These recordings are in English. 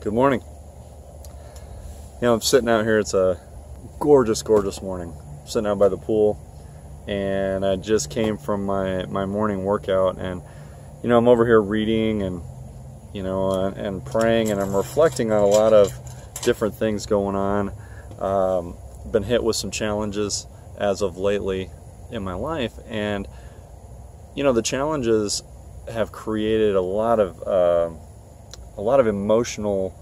Good morning. You know, I'm sitting out here. It's a gorgeous, gorgeous morning. I'm sitting out by the pool, and I just came from my, my morning workout. And, you know, I'm over here reading and, you know, and praying, and I'm reflecting on a lot of different things going on. Um, been hit with some challenges as of lately in my life, and, you know, the challenges have created a lot of. Uh, a lot of emotional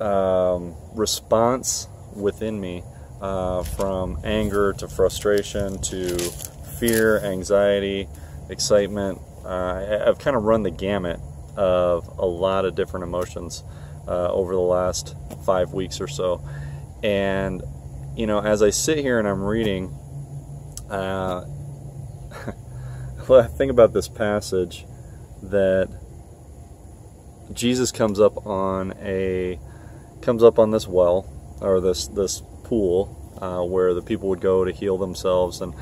um, response within me uh, from anger to frustration to fear, anxiety, excitement. Uh, I've kind of run the gamut of a lot of different emotions uh, over the last five weeks or so. And, you know, as I sit here and I'm reading, uh, I think about this passage that Jesus comes up on a comes up on this well or this this pool uh, where the people would go to heal themselves and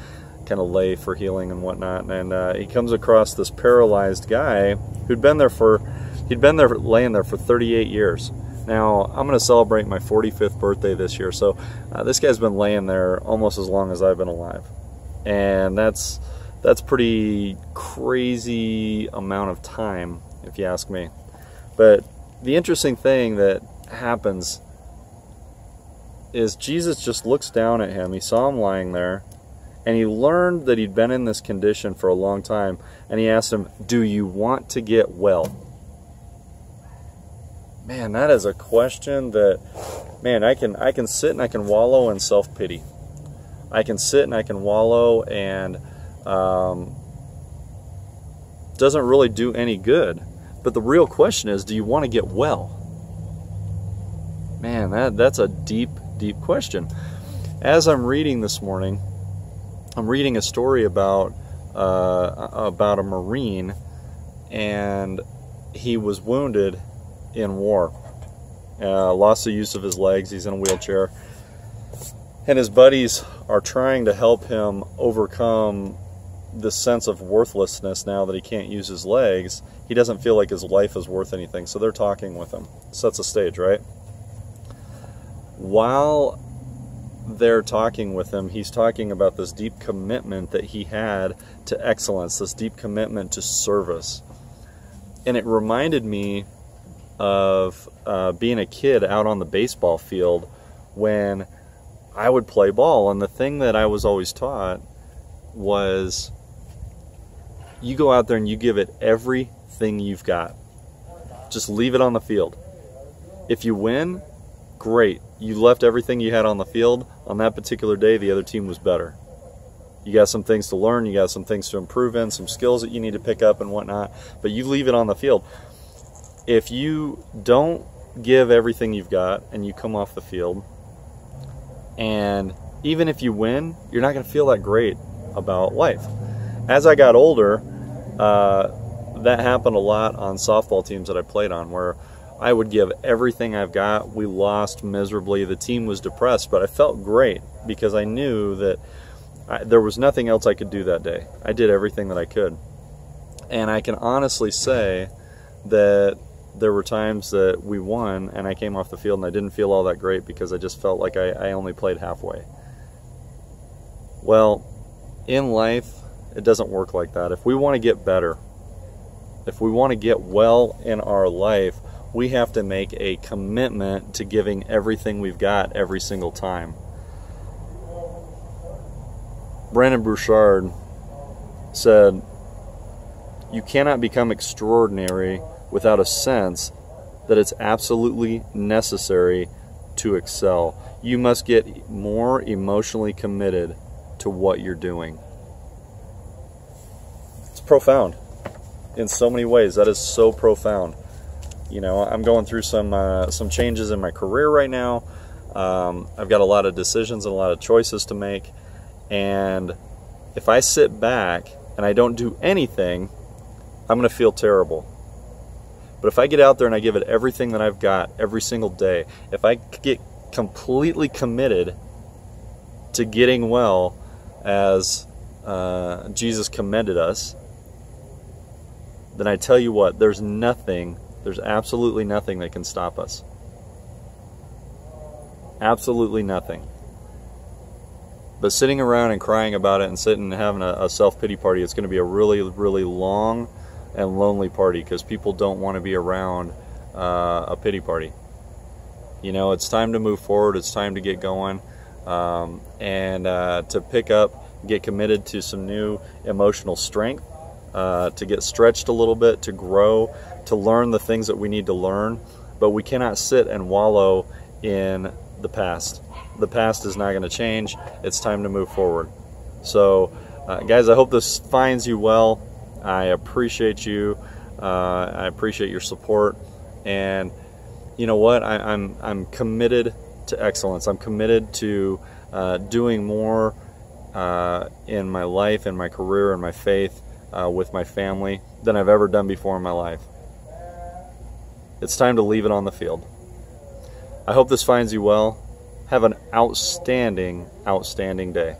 kind of lay for healing and whatnot. And uh, he comes across this paralyzed guy who'd been there for he'd been there laying there for 38 years. Now I'm going to celebrate my 45th birthday this year, so uh, this guy's been laying there almost as long as I've been alive, and that's that's pretty crazy amount of time, if you ask me. But the interesting thing that happens is Jesus just looks down at him. He saw him lying there, and he learned that he'd been in this condition for a long time. And he asked him, Do you want to get well? Man, that is a question that, man, I can I can sit and I can wallow in self pity. I can sit and I can wallow and um, doesn't really do any good. But the real question is, do you want to get well? Man, that, that's a deep, deep question. As I'm reading this morning, I'm reading a story about uh, about a Marine, and he was wounded in war. Uh, lost the use of his legs. He's in a wheelchair, and his buddies are trying to help him overcome this sense of worthlessness now that he can't use his legs. He doesn't feel like his life is worth anything. So they're talking with him. Sets a stage, right? While they're talking with him, he's talking about this deep commitment that he had to excellence, this deep commitment to service. And it reminded me of uh, being a kid out on the baseball field when I would play ball. And the thing that I was always taught was you go out there and you give it everything you've got. Just leave it on the field. If you win, great. You left everything you had on the field. On that particular day, the other team was better. You got some things to learn, you got some things to improve in, some skills that you need to pick up and whatnot, but you leave it on the field. If you don't give everything you've got and you come off the field, and even if you win, you're not going to feel that great about life. As I got older, uh, that happened a lot on softball teams that I played on where I would give everything I've got. We lost miserably. The team was depressed, but I felt great because I knew that I, there was nothing else I could do that day. I did everything that I could. And I can honestly say that there were times that we won and I came off the field and I didn't feel all that great because I just felt like I, I only played halfway. Well, in life, it doesn't work like that. If we want to get better, if we want to get well in our life, we have to make a commitment to giving everything we've got every single time. Brendon Burchard said, You cannot become extraordinary without a sense that it's absolutely necessary to excel. You must get more emotionally committed to what you're doing profound in so many ways. That is so profound. You know, I'm going through some uh, some changes in my career right now. Um, I've got a lot of decisions and a lot of choices to make, and if I sit back and I don't do anything, I'm going to feel terrible. But if I get out there and I give it everything that I've got every single day, if I get completely committed to getting well as uh, Jesus commended us, then I tell you what, there's nothing There's absolutely nothing that can stop us. Absolutely nothing. But sitting around and crying about it and sitting and having a, a self pity party, it's going to be a really, really long and lonely party because people don't want to be around uh, a pity party. You know, it's time to move forward, it's time to get going, um, and uh, to pick up, get committed to some new emotional strength, uh, to get stretched a little bit, to grow, to learn the things that we need to learn. But we cannot sit and wallow in the past. The past is not going to change. It's time to move forward. So, uh, guys, I hope this finds you well. I appreciate you. Uh, I appreciate your support. And you know what? I, am I'm, I'm committed to excellence. I'm committed to uh, doing more uh, in my life, in my career, in my faith, uh, with my family than I've ever done before in my life. It's time to leave it on the field. I hope this finds you well. Have an outstanding, outstanding day.